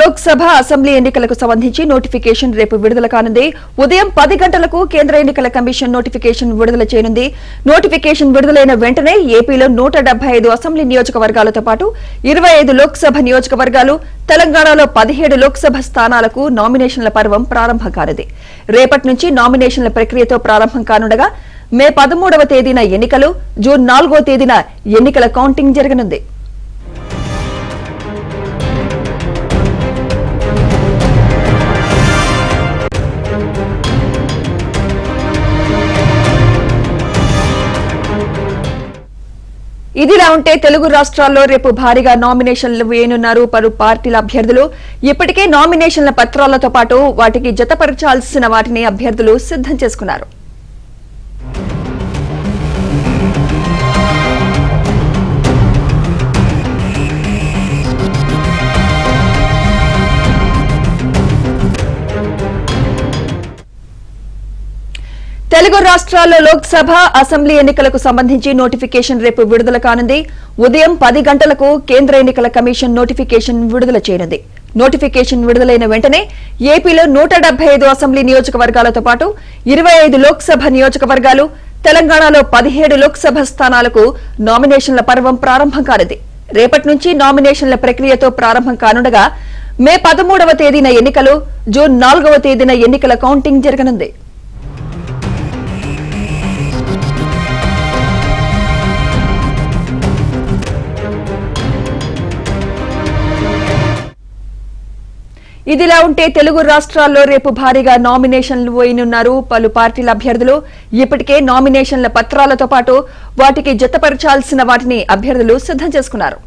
Lok Sabha assembly ఎన్నికలకు సంబంధించి notification రేపు విడుదల కానుంది. ఉదయం పది గంటలకు కేంద్ర ఎన్నికల కమిషన్ నోటిఫికేషన్ విడుదల చేయనుంది. నోటిఫికేషన్ విడుదలైన వెంటనే ఏపీలో నూట ఐదు అసెంబ్లీ నియోజకవర్గాలతో పాటు ఇరవై ఐదు లోక్సభ నియోజకవర్గాలు తెలంగాణలో పదిహేడు లోక్సభ స్థానాలకు నామినేషన్ల పర్వం ప్రారంభం కానుంది. రేపటి నుంచి నామినేషన్ల ప్రక్రియతో ప్రారంభం కానుండగా మే పదమూడవ తేదీన ఎన్నికలు జూన్ నాలుగో తేదీన ఎన్నికల కౌంటింగ్ జరగనుంది. ఇదిలా ఉంటే తెలుగు రాష్ట్రాల్లో రేపు భారీగా నామినేషన్లు వేయనున్నారు పలు పార్టీల అభ్యర్థులు. ఇప్పటికే నామినేషన్ల పత్రాలతో పాటు వాటికి జతపరచాల్సిన వాటిని అభ్యర్థులు సిద్ధం చేసుకున్నారు. తెలుగు రాష్ట్రాల్లో లోక్సభ అసెంబ్లీ ఎన్నికలకు సంబంధించి నోటిఫికేషన్ రేపు విడుదల కానుంది. ఉదయం పది గంటలకు కేంద్ర ఎన్నికల కమిషన్ నోటిఫికేషన్ విడుదల చేయనుంది. నోటిఫికేషన్ విడుదలైన వెంటనే ఏపీలో నూట ఐదు అసెంబ్లీ నియోజకవర్గాలతో పాటు ఇరవై ఐదు లోక్సభ నియోజకవర్గాలు తెలంగాణలో పదిహేడు లోక్సభ స్థానాలకు నామినేషన్ల పర్వం ప్రారంభం కానుంది. రేపటి నుంచి నామినేషన్ల ప్రక్రియతో ప్రారంభం కానుండగా మే పదమూడవ తేదీన ఎన్నికలు జూన్ నాలుగవ తేదీన ఎన్నికల కౌంటింగ్ జరగనుంది. ఇదిలా ఉంటే తెలుగు రాష్ట్రాల్లో రేపు భారీగా నామినేషన్లు వేయనున్నారు. పలు పార్టీల అభ్యర్థులు ఇప్పటికే నామినేషన్ల పత్రాలతో పాటు వాటికి జతపరచాల్సిన వాటిని అభ్యర్థులు సిద్ధం చేసుకున్నారు.